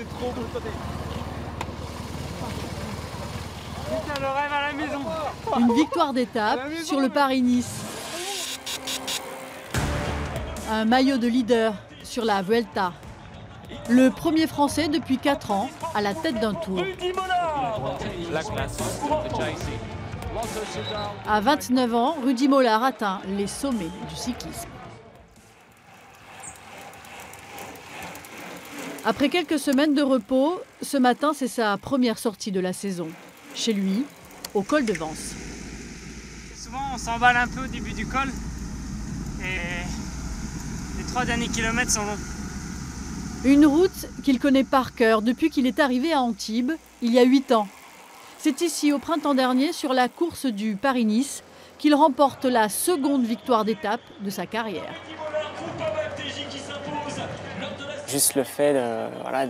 C'est trop beau, Putain, le rêve à la maison. Une victoire d'étape sur le Paris-Nice. Un maillot de leader sur la Vuelta. Le premier Français depuis 4 ans à la tête d'un tour. À 29 ans, Rudy Mollard atteint les sommets du cyclisme. Après quelques semaines de repos, ce matin, c'est sa première sortie de la saison. Chez lui, au col de Vence. Souvent, on s'emballe un peu au début du col. Et les trois derniers kilomètres sont longs. Une route qu'il connaît par cœur depuis qu'il est arrivé à Antibes, il y a 8 ans. C'est ici, au printemps dernier, sur la course du Paris-Nice, qu'il remporte la seconde victoire d'étape de sa carrière. Juste le fait de, voilà,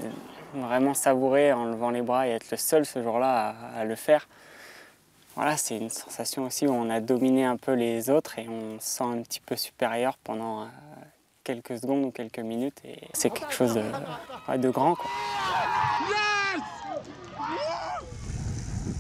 vraiment savourer en levant les bras et être le seul ce jour-là à, le faire, voilà, c'est une sensation aussi où on a dominé un peu les autres et on se sent un petit peu supérieur pendant euh, quelques secondes ou quelques minutes. Et c'est quelque chose de, grand.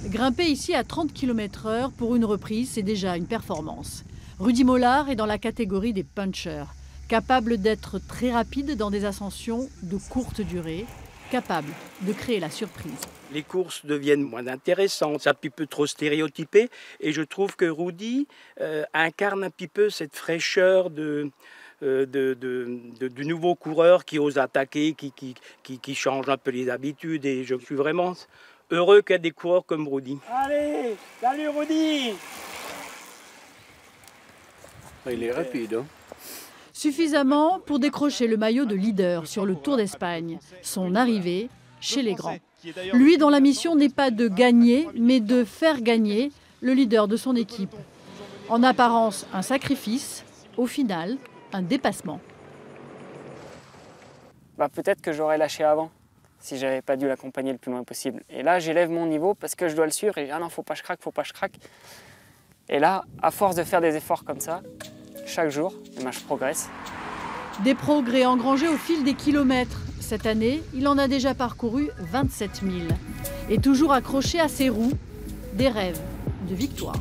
Grimper ici à 30 km/h pour une reprise, c'est déjà une performance. Rudy Mollard est dans la catégorie des punchers, capable d'être très rapide dans des ascensions de courte durée, capable de créer la surprise. Les courses deviennent moins intéressantes, un petit peu trop stéréotypées, et je trouve que Rudy euh, incarne un petit peu cette fraîcheur de, euh, de, de, de, du nouveau coureur qui ose attaquer, qui, qui, qui, qui, change un peu les habitudes. Et je suis vraiment heureux qu'il y ait des coureurs comme Rudy. Allez, salut Rudy Il est rapide. Hein Suffisamment pour décrocher le maillot de leader sur le Tour d'Espagne. Son arrivée chez les grands. Lui dont la mission n'est pas de gagner, mais de faire gagner le leader de son équipe. En apparence, un sacrifice, au final, un dépassement. Bah, Peut-être que j'aurais lâché avant si j'avais pas dû l'accompagner le plus loin possible. Et là, j'élève mon niveau parce que je dois le suivre et ah non, faut pas je craque, faut pas je craque. Et là, à force de faire des efforts comme ça, chaque jour, eh ben, je progresse. Des progrès engrangés au fil des kilomètres. Cette année, il en a déjà parcouru 27 000. Et toujours accroché à ses roues, des rêves de victoire.